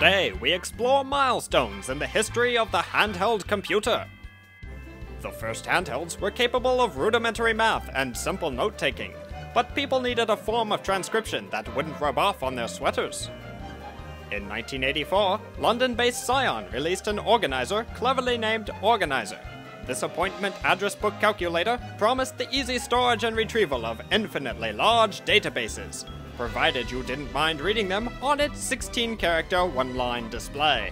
Today, we explore milestones in the history of the handheld computer. The first handhelds were capable of rudimentary math and simple note taking, but people needed a form of transcription that wouldn't rub off on their sweaters. In 1984, London based Psion released an organizer cleverly named Organizer. This appointment address book calculator promised the easy storage and retrieval of infinitely large databases, provided you didn't mind reading them on its 16 character one line display.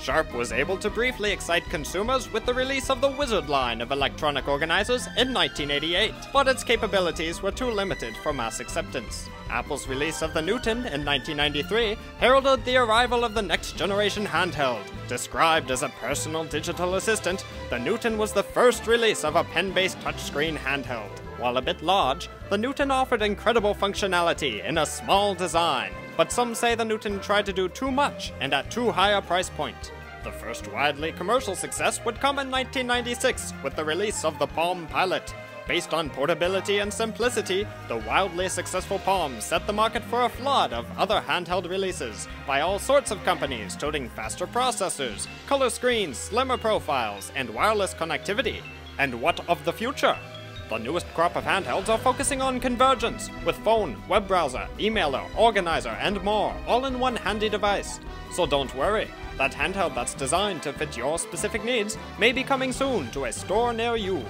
Sharp was able to briefly excite consumers with the release of the Wizard line of electronic organizers in 1988, but its capabilities were too limited for mass acceptance. Apple's release of the Newton in 1993 heralded the arrival of the next generation handheld. Described as a personal digital assistant, the Newton was the first release of a pen based touchscreen handheld. While a bit large, the Newton offered incredible functionality in a small design, but some say the Newton tried to do too much and at too high a price point. The first widely commercial success would come in 1996 with the release of the Palm Pilot. Based on portability and simplicity, the wildly successful Palm set the market for a flood of other handheld releases by all sorts of companies toting faster processors, color screens, slimmer profiles, and wireless connectivity. And what of the future? The newest crop of handhelds are focusing on convergence, with phone, web browser, emailer, organizer, and more, all in one handy device. So don't worry, that handheld that's designed to fit your specific needs may be coming soon to a store near you.